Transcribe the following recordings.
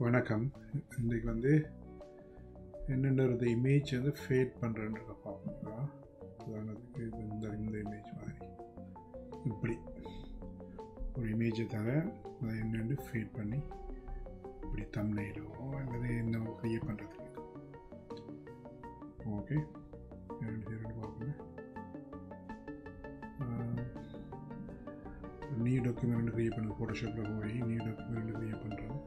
வணக்கம். இன்றைக்கி வந்து என்னென்றது இமேஜ் வந்து ஃபேட் பண்ணுறேன்னு பார்ப்போங்களா உதாரணத்துக்கு இது இந்த இந்த இமேஜ் மாதிரி. இப்படி. ஒரு இமேஜை தர அதை என்னென்று ஃபேட் பண்ணி இப்படி தம்னையிலோ அல்லது என்ன க்ரியேட் பண்ணுறதுக்கு ஓகே. ரெண்டு ரெண்டு பார்ப்போங்க நியூ டாக்குமெண்ட் க்ரியேட் பண்ணுறது ஃபோட்டோஷாப்பில் போய் நியூ டாக்குமெண்ட் க்ரியேட் பண்ணுறோம்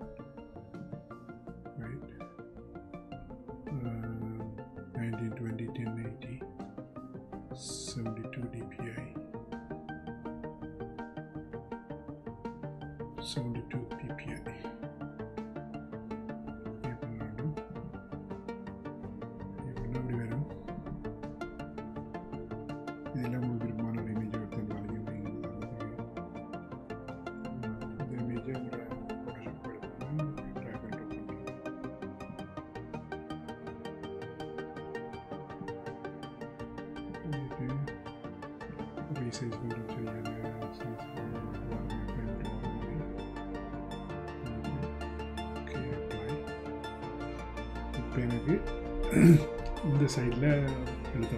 1080 72 dpi 72 dpi ഇവിടെ വരും இப்போ எனக்கு இந்த சைடில் எழுத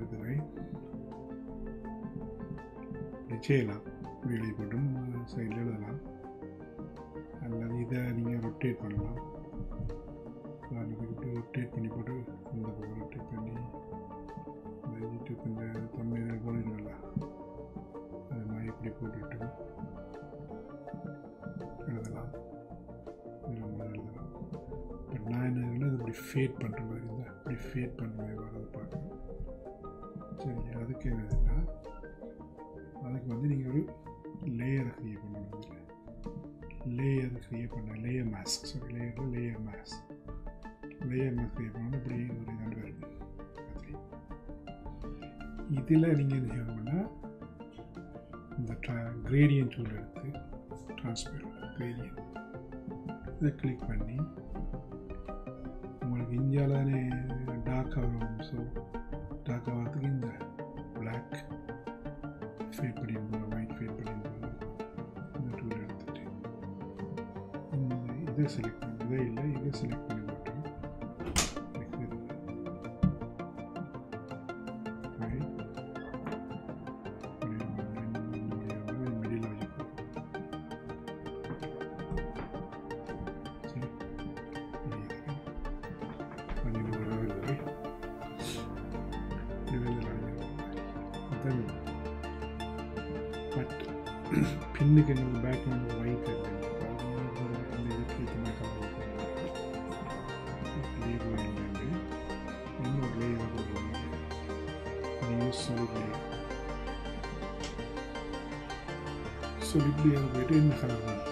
ரெண்டு இப்படி செய்யலாம் வெளியே போட்டும் சைடில் எழுதலாம். அல்லது இதை நீங்கள் ரொட்டேட் பண்ணலாம். உதாரணத்துக்கு இப்படி ரொட்டேட் பண்ணி போட்டு இந்த பக்கம் ரொட்டேட் பண்ணி இந்த யூடியூப் இந்த தமிழ் போடுறீங்களா அது மாதிரி இப்படி போட்டுட்டு எழுதலாம். எழுதலாம். பட் நான் என்ன எழுதுனா அது இப்படி ஃபேட் பண்ணுற மாதிரி இருந்தால் இப்படி ஃபேட் பண்ணுற மாதிரி வரது பார்க்கணும் சரி அதுக்கு அதுக்கு வந்து நீங்கள் ஒரு லேயரை க்ரியேட் பண்ணணும். இதில் லேயர் க்ரியேட் பண்ண layer mask sorry layer layer mask layer mask create பண்ணணும். இப்படி ஒரு ரெண்டு பேர் இதில் நீங்கள் என்ன செய்யணும்னா இந்த ட்ரா கிரேடியன் டூல் எடுத்து ட்ரான்ஸ்பேரண்ட் கிரேடியன் இதை கிளிக் பண்ணி உங்களுக்கு இந்தியாவிலே டார்க்காக வரும் ஸோ டார்க்காக fe prendolo, mai fe prendolo, naturante. ಇದೇ ಸೆಲೆಕ್ಟ್ ಮಾಡಿ ಇದೇ ಇಲ್ಲ ಇದೇ Thank you. பின்னுக்கு எனக்கு பேக்ரவுண்ட் ஒயிட் அந்த இதுக்கு ஏற்ற கலர் இப்படியே போயிருந்தாங்க இன்னொரு லேயர் போடுவாங்க நியூஸ் போயிட்டு என்ன கலர்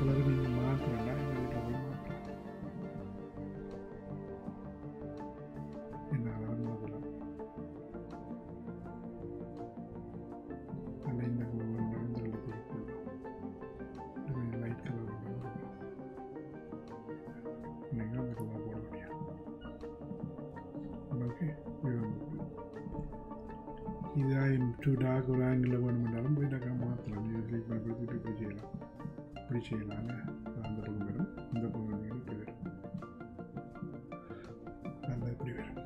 കളർ നിങ്ങൾ മാത്രമല്ല എന്നാൽ ഡബിൾ മാത്രം എന്നാണ് മുതല അല്ലെങ്കിൽ ഉണ്ടാകുന്നുള്ള കുഴപ്പമുണ്ടോ ലൈറ്റ് കളർ ഉണ്ടാകുന്നുണ്ടോ നിങ്ങൾ നിൽക്കുന്ന പോലെ പണിയാണ് ഓക്കെ ഇതായും ടു ഡാർക്ക് ഒരു ആംഗിളിൽ വേണമെന്നുണ്ടാകും പോയിട്ടാക്കാൻ മാത്രം യൂസിലേക്ക് പലപ്പോഴത്തേക്ക് ചെയ്യണം டார்க் ஒரு அந்த பக்கம் வரும் இந்த பக்கம் இப்படி வரும். அந்த இப்படி வரும்.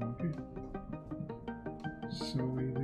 ஓகே ஸோ இது